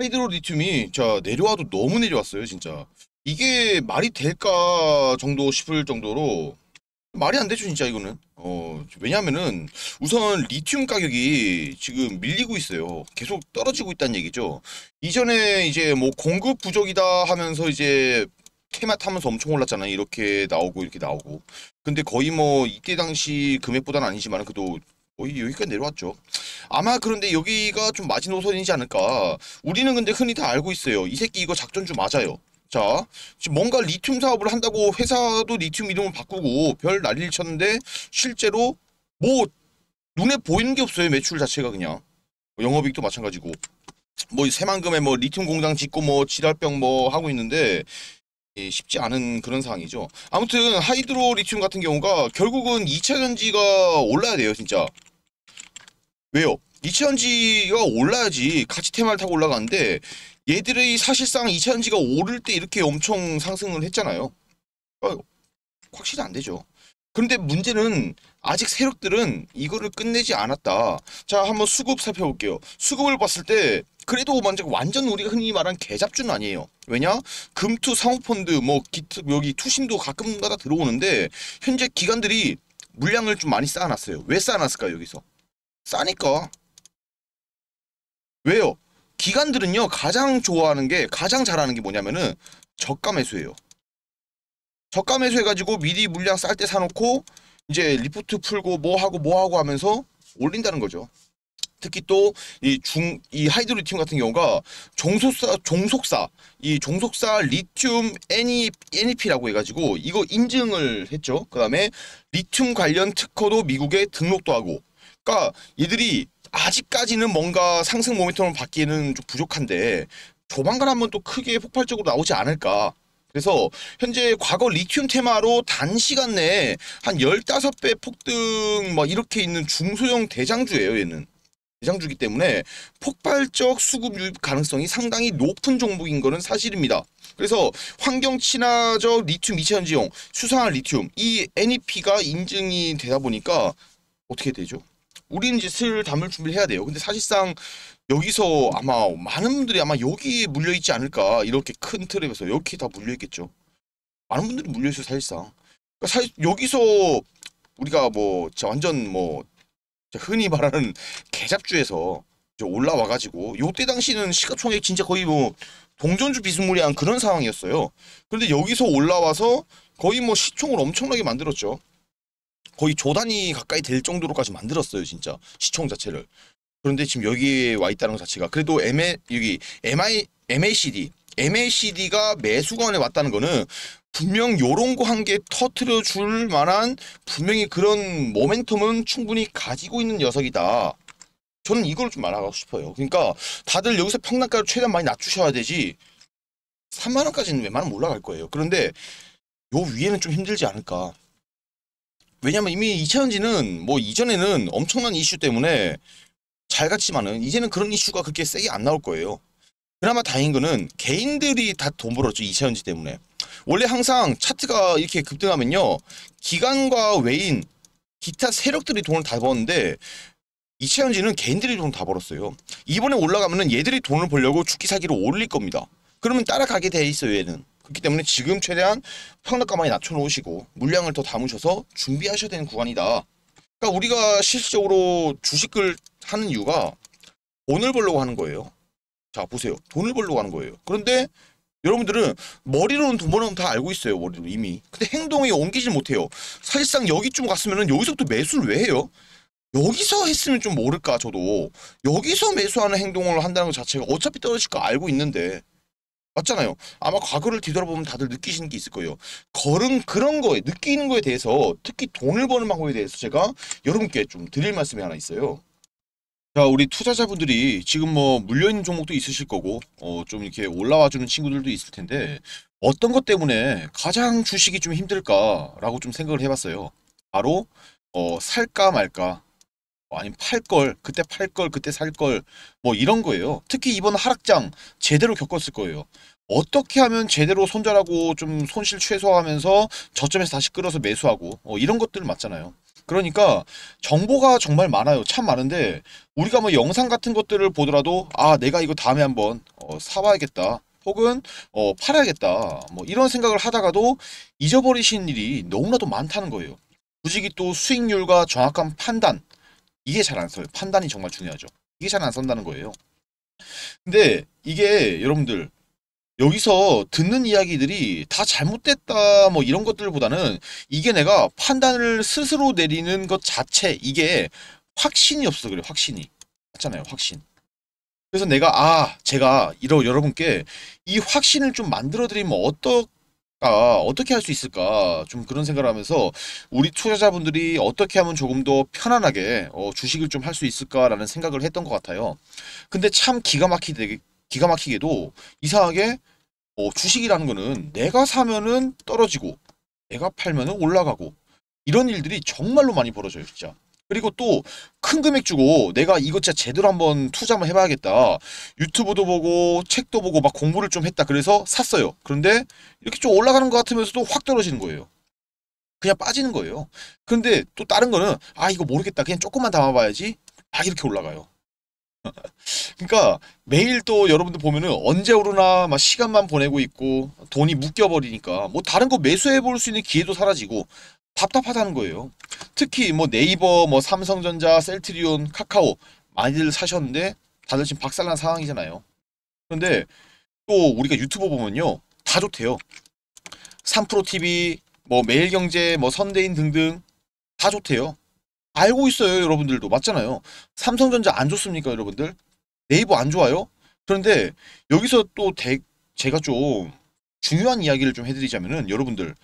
하이드로 리튬이 자 내려와도 너무 내려왔어요 진짜. 이게 말이 될까 정도 싶을 정도로 말이 안 되죠 진짜 이거는. 어 왜냐면은 우선 리튬 가격이 지금 밀리고 있어요. 계속 떨어지고 있다는 얘기죠. 이전에 이제 뭐 공급 부족이다 하면서 이제 테마 타면서 엄청 올랐잖아요. 이렇게 나오고 이렇게 나오고. 근데 거의 뭐 이때 당시 금액보다는 아니지만 그래도 거의 여기까지 내려왔죠 아마 그런데 여기가 좀 마지노선이지 않을까 우리는 근데 흔히 다 알고 있어요 이 새끼 이거 작전주 맞아요 자, 지금 뭔가 리튬 사업을 한다고 회사도 리튬 이름을 바꾸고 별 난리를 쳤는데 실제로 뭐 눈에 보이는 게 없어요. 매출 자체가 그냥. 뭐 영업이익도 마찬가지고. 뭐 새만금에 뭐 리튬 공장 짓고 뭐 지랄병 뭐 하고 있는데 예, 쉽지 않은 그런 상황이죠. 아무튼 하이드로 리튬 같은 경우가 결국은 2차 전지가 올라야 돼요, 진짜. 왜요? 2차 전지가 올라야지 같이 테마를 타고 올라가는데 얘들의 사실상 2차 전지가 오를 때 이렇게 엄청 상승을 했잖아요. 어, 확실히 안 되죠. 그런데 문제는 아직 세력들은 이거를 끝내지 않았다. 자, 한번 수급 살펴볼게요. 수급을 봤을 때 그래도 먼저 완전 우리가 흔히 말하는 개잡주는 아니에요. 왜냐? 금투 사모펀드 뭐 기트 여기 투신도 가끔가다 들어오는데 현재 기관들이 물량을 좀 많이 쌓아놨어요. 왜 쌓아놨을까요 여기서? 싸니까. 왜요? 기관들은요 가장 좋아하는 게 가장 잘하는 게 뭐냐면은 저가 매수예요. 저가 매수해가지고 미리 물량 쌀 때 사놓고 이제 리포트 풀고 뭐 하고 뭐 하고 하면서 올린다는 거죠. 특히 또 이 중 이 하이드로 리튬 같은 경우가 종속사 종속사 이 종속사 리튬 NE, NEP라고 해가지고 이거 인증을 했죠. 그다음에 리튬 관련 특허도 미국에 등록도 하고. 그러니까 얘들이 아직까지는 뭔가 상승 모멘텀을 받기에는 좀 부족한데 조만간 한번 또 크게 폭발적으로 나오지 않을까. 그래서 현재 과거 리튬 테마로 단시간 내에 한 15배 폭등 막 이렇게 있는 중소형 대장주예요, 얘는. 대장주기 때문에 폭발적 수급 유입 가능성이 상당히 높은 종목인 거는 사실입니다. 그래서 환경 친화적 리튬 이차전지용 수상한 리튬 이 NEP가 인증이 되다 보니까 어떻게 되죠? 우리는 이제 슬 담을 준비를 해야 돼요. 근데 사실상 여기서 아마 많은 분들이 아마 여기에 물려 있지 않을까 이렇게 큰 틀에서 이렇게 다 물려 있겠죠. 많은 분들이 물려 있어요 사실상. 그러니까 사실 여기서 우리가 뭐 완전 뭐 흔히 말하는 개잡주에서 올라와가지고 요때 당시는 시가총액 진짜 거의 뭐 동전주 비스무리한 그런 상황이었어요. 그런데 여기서 올라와서 거의 뭐 시총을 엄청나게 만들었죠. 거의 조단이 가까이 될 정도로까지 만들었어요, 진짜 시총 자체를. 그런데 지금 여기에 와 있다는 것 자체가 그래도 MA 여기 MI MACD MACD가 매수관에 왔다는 거는 분명 요런 거 한 개 터트려 줄 만한 분명히 그런 모멘텀은 충분히 가지고 있는 녀석이다. 저는 이걸 좀 말하고 싶어요. 그러니까 다들 여기서 평단가를 최대한 많이 낮추셔야 되지 3만 원까지는 웬만하면 올라갈 거예요. 그런데 요 위에는 좀 힘들지 않을까. 왜냐면 이미 2차전지는 뭐 이전에는 엄청난 이슈 때문에 잘 갔지만은 이제는 그런 이슈가 그렇게 세게 안 나올 거예요. 그나마 다행인 거는 개인들이 다 돈 벌었죠. 2차전지 때문에. 원래 항상 차트가 이렇게 급등하면요. 기관과 외인, 기타 세력들이 돈을 다 버는데 2차전지는 개인들이 돈 다 벌었어요. 이번에 올라가면은 얘들이 돈을 벌려고 죽기 사기로 올릴 겁니다. 그러면 따라가게 돼 있어요, 얘는. 그렇기 때문에 지금 최대한 평단가 많이 낮춰놓으시고 물량을 더 담으셔서 준비하셔야 되는 구간이다. 그러니까 우리가 실질적으로 주식을 하는 이유가 돈을 벌려고 하는 거예요. 자 보세요. 돈을 벌려고 하는 거예요. 그런데 여러분들은 머리로는 돈 버는 다 알고 있어요. 머리로 이미. 근데 행동에 옮기질 못해요. 사실상 여기쯤 갔으면 여기서부터 매수를 왜 해요? 여기서 했으면 좀 모를까 저도 여기서 매수하는 행동을 한다는 것 자체가 어차피 떨어질 거 알고 있는데 맞잖아요. 아마 과거를 뒤돌아보면 다들 느끼시는 게 있을 거예요. 그런 그런 거에 느끼는 거에 대해서 특히 돈을 버는 방법에 대해서 제가 여러분께 좀 드릴 말씀이 하나 있어요. 자, 우리 투자자분들이 지금 뭐 물려있는 종목도 있으실 거고, 어, 좀 이렇게 올라와주는 친구들도 있을 텐데, 어떤 것 때문에 가장 주식이 좀 힘들까라고 좀 생각을 해봤어요. 바로, 어, 살까 말까, 뭐 아니면 팔 걸, 그때 팔 걸, 그때 살 걸, 뭐 이런 거예요. 특히 이번 하락장 제대로 겪었을 거예요. 어떻게 하면 제대로 손절하고 좀 손실 최소화하면서 저점에서 다시 끌어서 매수하고, 어, 이런 것들 맞잖아요. 그러니까 정보가 정말 많아요. 참 많은데 우리가 뭐 영상 같은 것들을 보더라도 아 내가 이거 다음에 한번 어, 어, 사와야겠다. 혹은 어, 팔아야겠다. 뭐 이런 생각을 하다가도 잊어버리신 일이 너무나도 많다는 거예요. 굳이 또 수익률과 정확한 판단 이게 잘 안 써요. 판단이 정말 중요하죠. 이게 잘안 쓴다는 거예요. 근데 이게 여러분들 여기서 듣는 이야기들이 다 잘못됐다 뭐 이런 것들보다는 이게 내가 판단을 스스로 내리는 것 자체 이게 확신이 없어 그래 확신이 맞잖아요 확신 그래서 내가 아 제가 이러 여러분께 이 확신을 좀 만들어 드리면 어떨 까 어떻게 할 수 있을까? 좀 그런 생각을 하면서 우리 투자자분들이 어떻게 하면 조금 더 편안하게 어, 주식을 좀 할 수 있을까라는 생각을 했던 것 같아요. 근데 참 기가 막히게 기가 막히게도 이상하게 어, 주식이라는 거는 내가 사면은 떨어지고 내가 팔면은 올라가고 이런 일들이 정말로 많이 벌어져요 진짜 그리고 또 큰 금액 주고 내가 이것 진짜 제대로 한번 투자 한번 해봐야겠다. 유튜브도 보고 책도 보고 막 공부를 좀 했다. 그래서 샀어요. 그런데 이렇게 좀 올라가는 것 같으면서도 확 떨어지는 거예요. 그냥 빠지는 거예요. 그런데 또 다른 거는 아 이거 모르겠다. 그냥 조금만 담아봐야지 아 이렇게 올라가요. 그러니까 매일 또 여러분들 보면은 언제 오르나 막 시간만 보내고 있고 돈이 묶여버리니까 뭐 다른 거 매수해 볼 수 있는 기회도 사라지고 답답하다는 거예요. 특히 뭐 네이버, 뭐 삼성전자, 셀트리온, 카카오 많이들 사셨는데 다들 지금 박살난 상황이잖아요. 그런데 또 우리가 유튜버 보면요 다 좋대요. 3프로TV, 뭐 매일경제, 뭐 선대인 등등 다 좋대요. 알고 있어요, 여러분들도. 맞잖아요. 삼성전자 안 좋습니까, 여러분들? 네이버 안 좋아요? 그런데 여기서 또 대, 제가 좀 중요한 이야기를 좀 해드리자면은 여러분들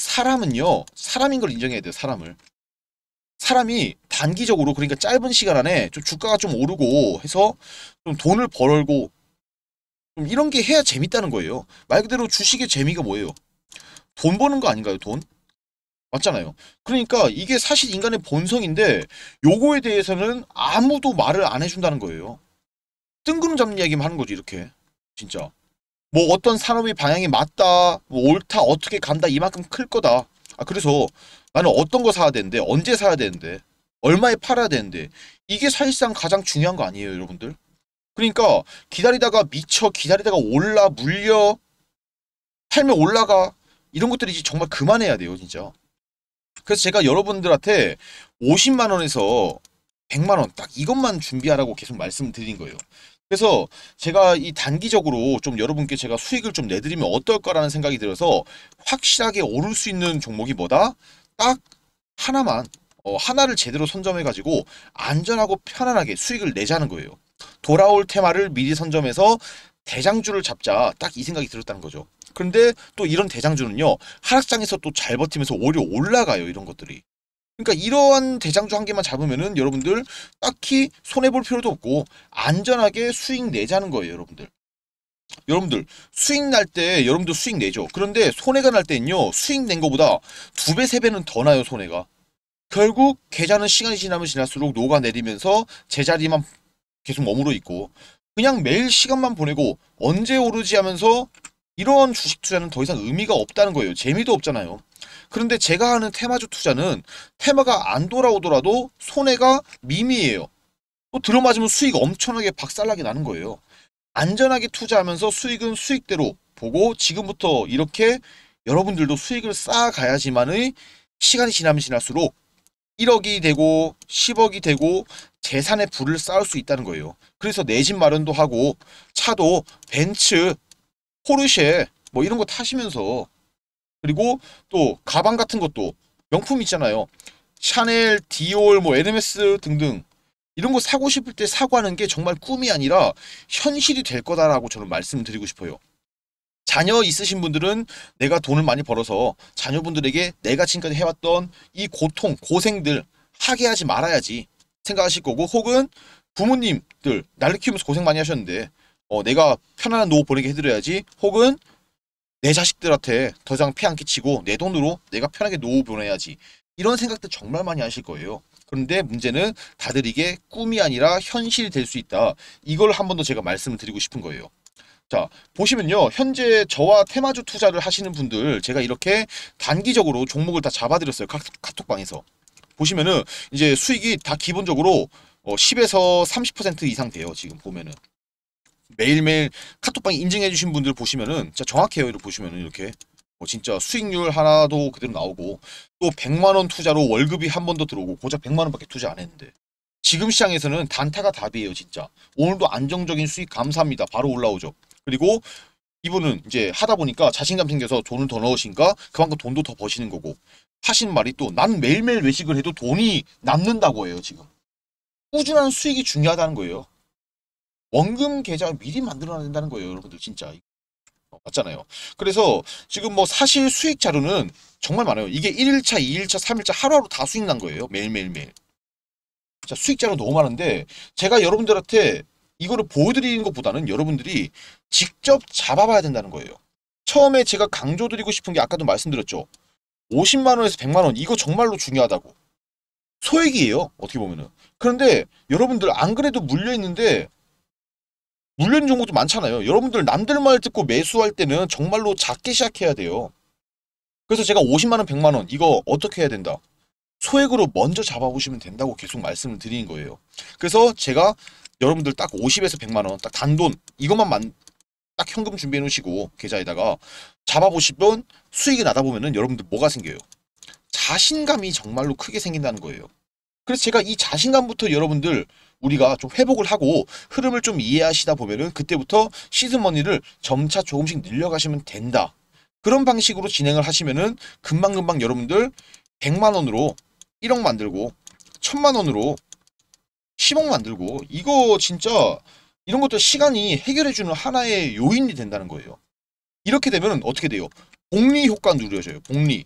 사람은요 사람인 걸 인정해야 돼요 사람을 사람이 단기적으로 그러니까 짧은 시간 안에 좀 주가가 좀 오르고 해서 좀 돈을 벌고 좀 이런 게 해야 재밌다는 거예요 말 그대로 주식의 재미가 뭐예요 돈 버는 거 아닌가요 돈 맞잖아요. 그러니까 이게 사실 인간의 본성인데 요거에 대해서는 아무도 말을 안 해준다는 거예요. 뜬구름 잡는 이야기만 하는 거지 이렇게 진짜. 뭐 어떤 산업의 방향이 맞다, 뭐 옳다, 어떻게 간다 이만큼 클 거다. 아 그래서 나는 어떤 거 사야 되는데 언제 사야 되는데 얼마에 팔아야 되는데 이게 사실상 가장 중요한 거 아니에요 여러분들? 그러니까 기다리다가 미쳐 기다리다가 올라 물려 팔면 올라가 이런 것들이 이제 정말 그만해야 돼요 진짜. 그래서 제가 여러분들한테 50만 원에서 100만 원 딱 이것만 준비하라고 계속 말씀드린 거예요. 그래서 제가 이 단기적으로 좀 여러분께 제가 수익을 좀 내드리면 어떨까라는 생각이 들어서 확실하게 오를 수 있는 종목이 뭐다? 딱 하나만 어, 하나를 제대로 선점해 가지고 안전하고 편안하게 수익을 내자는 거예요. 돌아올 테마를 미리 선점해서 대장주를 잡자 딱 이 생각이 들었다는 거죠. 그런데 또 이런 대장주는요 하락장에서 또 잘 버티면서 오히려 올라가요 이런 것들이 그러니까 이러한 대장주 한 개만 잡으면은 여러분들 딱히 손해 볼 필요도 없고 안전하게 수익 내자는 거예요 여러분들. 여러분들 수익 날 때 여러분들 수익 내죠. 그런데 손해가 날 때는요 수익 낸 거보다 두 배 세 배는 더 나요 손해가. 결국 계좌는 시간이 지나면 지날수록 녹아내리면서 제자리만 계속 머무르 있고 그냥 매일 시간만 보내고 언제 오르지 하면서 이런 주식 투자는 더 이상 의미가 없다는 거예요. 재미도 없잖아요. 그런데 제가 하는 테마주 투자는 테마가 안 돌아오더라도 손해가 미미해요. 또 들어맞으면 수익 엄청나게 박살나게 나는 거예요. 안전하게 투자하면서 수익은 수익대로 보고 지금부터 이렇게 여러분들도 수익을 쌓아가야지만의 시간이 지나면 지날수록 1억이 되고 10억이 되고 재산의 부를 쌓을 수 있다는 거예요. 그래서 내 집 마련도 하고 차도 벤츠 포르쉐 뭐 이런 거 타시면서 그리고 또 가방 같은 것도 명품 있잖아요. 샤넬, 디올, 뭐 에르메스 등등 이런 거 사고 싶을 때 사고 하는 게 정말 꿈이 아니라 현실이 될 거다라고 저는 말씀드리고 싶어요. 자녀 있으신 분들은 내가 돈을 많이 벌어서 자녀분들에게 내가 지금까지 해왔던 이 고통, 고생들 하게 하지 말아야지 생각하실 거고 혹은 부모님들 날를 키우면서 고생 많이 하셨는데 어, 내가 편안한 노후 보내게 해드려야지 혹은 내 자식들한테 더 이상 폐안 끼치고 내 돈으로 내가 편하게 노후 보내야지 이런 생각들 정말 많이 하실 거예요. 그런데 문제는 다들 이게 꿈이 아니라 현실이 될 수 있다. 이걸 한 번 더 제가 말씀을 드리고 싶은 거예요. 자 보시면요 현재 저와 테마주 투자를 하시는 분들 제가 이렇게 단기적으로 종목을 다 잡아드렸어요 카, 카톡방에서 보시면은 이제 수익이 다 기본적으로 어, 10에서 30% 이상 돼요 지금 보면은 매일매일 카톡방 인증해 주신 분들 보시면은 진짜 정확해요. 이렇게 보시면은 이렇게 뭐 진짜 수익률 하나도 그대로 나오고 또 100만 원 투자로 월급이 한 번 더 들어오고 고작 100만 원밖에 투자 안 했는데 지금 시장에서는 단타가 답이에요, 진짜. 오늘도 안정적인 수익 감사합니다. 바로 올라오죠. 그리고 이분은 이제 하다 보니까 자신감 생겨서 돈을 더 넣으시니까 그만큼 돈도 더 버시는 거고 하신 말이 또 난 매일매일 외식을 해도 돈이 남는다고 해요, 지금. 꾸준한 수익이 중요하다는 거예요. 원금 계좌를 미리 만들어놔야 된다는 거예요, 여러분들 진짜. 어, 맞잖아요. 그래서 지금 뭐 사실 수익 자료는 정말 많아요. 이게 1일차, 2일차, 3일차 하루하루 다 수익 난 거예요. 매일매일매일. 자, 수익 자료 너무 많은데 제가 여러분들한테 이거를 보여드리는 것보다는 여러분들이 직접 잡아봐야 된다는 거예요. 처음에 제가 강조드리고 싶은 게 아까도 말씀드렸죠. 50만 원에서 100만 원 이거 정말로 중요하다고. 소액이에요. 어떻게 보면은. 그런데 여러분들 안 그래도 물려 있는데 있는 종목도 많잖아요. 여러분들 남들 말 듣고 매수할 때는 정말로 작게 시작해야 돼요. 그래서 제가 50만 원, 100만 원 이거 어떻게 해야 된다? 소액으로 먼저 잡아보시면 된다고 계속 말씀을 드리는 거예요. 그래서 제가 여러분들 딱 50에서 100만 원, 딱 단돈 이것만 만, 딱 현금 준비해 놓으시고 계좌에다가 잡아보시면 수익이 나다 보면은 여러분들 뭐가 생겨요? 자신감이 정말로 크게 생긴다는 거예요. 그래서 제가 이 자신감부터 여러분들 우리가 좀 회복을 하고 흐름을 좀 이해하시다 보면은 그때부터 시드머니를 점차 조금씩 늘려가시면 된다. 그런 방식으로 진행을 하시면은 금방금방 여러분들 100만 원으로 1억 만들고 1000만 원으로 10억 만들고 이거 진짜 이런 것들 시간이 해결해주는 하나의 요인이 된다는 거예요. 이렇게 되면 어떻게 돼요? 복리 효과 누려져요. 복리.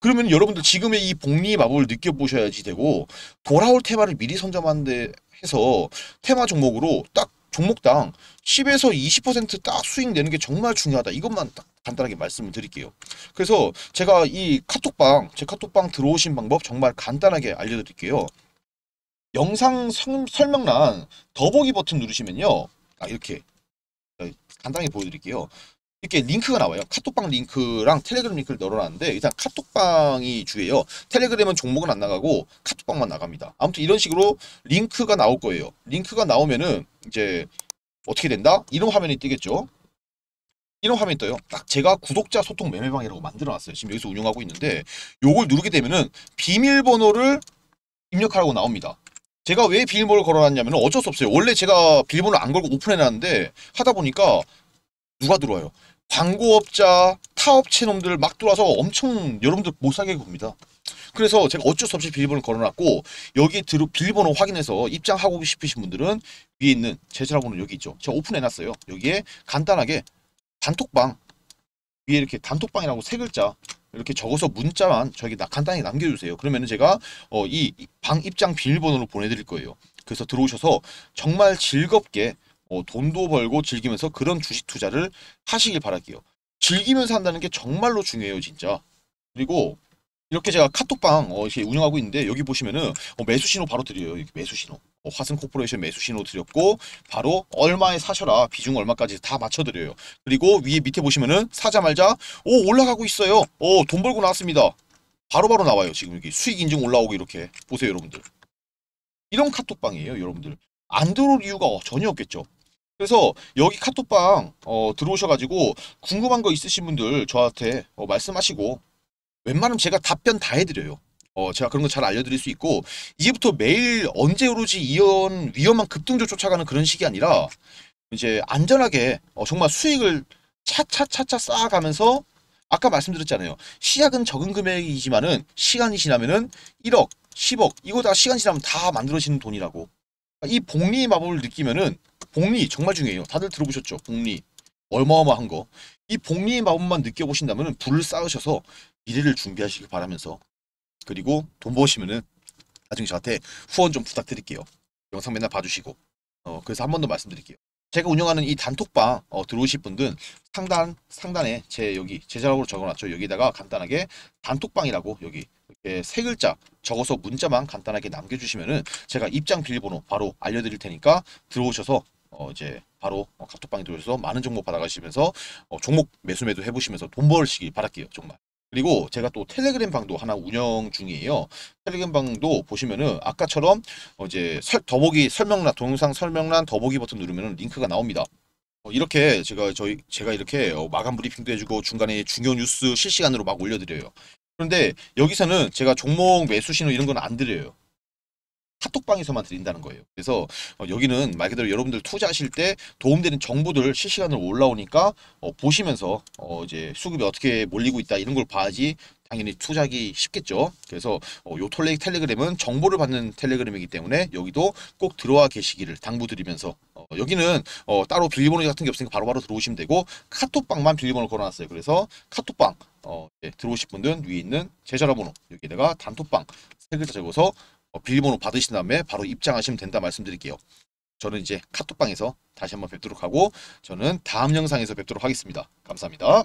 그러면 여러분들 지금의 이 복리의 마법을 느껴보셔야지 되고 돌아올 테마를 미리 선점하는데 해서 테마 종목으로 딱 종목당 10에서 20%딱 수익 내는 게 정말 중요하다. 이것만 딱 간단하게 말씀을 드릴게요. 그래서 제가 이 카톡방, 제 카톡방 들어오신 방법 정말 간단하게 알려드릴게요. 영상 성- 설명란 더보기 버튼 누르시면요. 아, 이렇게 간단하게 보여드릴게요. 이렇게 링크가 나와요. 카톡방 링크랑 텔레그램 링크를 넣어놨는데 일단 카톡방이 주예요. 텔레그램은 종목은 안 나가고 카톡방만 나갑니다. 아무튼 이런 식으로 링크가 나올 거예요. 링크가 나오면은 이제 어떻게 된다? 이런 화면이 뜨겠죠. 이런 화면이 떠요. 딱 제가 구독자 소통 매매방이라고 만들어놨어요. 지금 여기서 운영하고 있는데 요걸 누르게 되면은 비밀번호를 입력하라고 나옵니다. 제가 왜 비밀번호를 걸어놨냐면 어쩔 수 없어요. 원래 제가 비밀번호를 안 걸고 오픈해놨는데 하다 보니까 누가 들어와요. 광고업자, 타업체 놈들 막 들어와서 엄청 여러분들 못 사게 봅니다. 그래서 제가 어쩔 수 없이 비밀번호를 걸어놨고 여기 들어 비밀번호 확인해서 입장하고 싶으신 분들은 위에 있는 제 전화번호 여기 있죠. 제가 오픈해놨어요. 여기에 간단하게 단톡방 위에 이렇게 단톡방이라고 세 글자 이렇게 적어서 문자만 저에게 나- 간단히 남겨주세요. 그러면 제가 어, 이 방 입장 비밀번호를 보내드릴 거예요. 그래서 들어오셔서 정말 즐겁게 어, 돈도 벌고 즐기면서 그런 주식 투자를 하시길 바랄게요. 즐기면서 한다는 게 정말로 중요해요, 진짜. 그리고 이렇게 제가 카톡방 어, 이렇게 운영하고 있는데 여기 보시면은 어, 매수 신호 바로 드려요. 이렇게 매수 신호. 어, 화승 코퍼레이션 매수 신호 드렸고 바로 얼마에 사셔라 비중 얼마까지 다 맞춰 드려요. 그리고 위에 밑에 보시면은 사자말자 오 올라가고 있어요. 오돈 벌고 나왔습니다. 바로바로 나와요. 지금 여기 수익 인증 올라오고 이렇게 보세요, 여러분들. 이런 카톡방이에요, 여러분들. 안 들어올 이유가 전혀 없겠죠. 그래서 여기 카톡방 어, 들어오셔가지고 궁금한 거 있으신 분들 저한테 어, 말씀하시고 웬만하면 제가 답변 다 해드려요. 어, 제가 그런 거 잘 알려드릴 수 있고 이제부터 매일 언제 오르지 이런 위험한 급등조 쫓아가는 그런 식이 아니라 이제 안전하게 어, 정말 수익을 차차차차 쌓아가면서 아까 말씀드렸잖아요. 시작은 적은 금액이지만은 시간이 지나면은 1억, 10억 이거 다 시간 지나면 다 만들어지는 돈이라고. 이 복리의 마법을 느끼면은 복리 정말 중요해요. 다들 들어보셨죠? 복리 어마어마한 거. 이 복리의 마법만 느껴보신다면은 불을 쌓으셔서 미래를 준비하시길 바라면서 그리고 돈 버시면은 나중에 저한테 후원 좀 부탁드릴게요. 영상 맨날 봐주시고 어 그래서 한 번 더 말씀드릴게요. 제가 운영하는 이 단톡방 어, 들어오실 분들은 상단 상단에 제 여기 제자락으로 적어놨죠. 여기다가 간단하게 단톡방이라고 여기 이렇게 세 글자 적어서 문자만 간단하게 남겨주시면은 제가 입장 비밀번호 바로 알려드릴 테니까 들어오셔서 어 이제 바로 어, 카톡방에 들어오셔서 많은 정보 받아가시면서 어, 종목 매수 매도 해보시면서 돈 벌시길 바랄게요. 정말. 그리고 제가 또 텔레그램 방도 하나 운영 중이에요. 텔레그램 방도 보시면은 아까처럼 어 이제 설, 더보기 설명란 동영상 설명란 더보기 버튼 누르면은 링크가 나옵니다. 어, 이렇게 제가 저희 제가 이렇게 어, 마감 브리핑도 해주고 중간에 중요 뉴스 실시간으로 막 올려드려요. 그런데 여기서는 제가 종목 매수 신호 이런 건 안 드려요. 카톡방에서만 드린다는 거예요. 그래서 어, 여기는 말 그대로 여러분들 투자하실 때 도움되는 정보들 실시간으로 올라오니까 어, 보시면서 어, 이제 수급이 어떻게 몰리고 있다 이런 걸 봐야지 당연히 투자하기 쉽겠죠. 그래서 어, 요 톨레 텔레그램은 정보를 받는 텔레그램이기 때문에 여기도 꼭 들어와 계시기를 당부드리면서 어, 여기는 어, 따로 비밀번호 같은 게 없으니까 바로바로 들어오시면 되고 카톡방만 비밀번호 걸어놨어요. 그래서 카톡방 어, 네, 들어오실 분들은 위에 있는 제 전화번호 여기다가 단톡방 세 글자 적어서 어, 비밀번호 받으신 다음에 바로 입장하시면 된다 말씀드릴게요. 저는 이제 카톡방에서 다시 한번 뵙도록 하고 저는 다음 영상에서 뵙도록 하겠습니다. 감사합니다.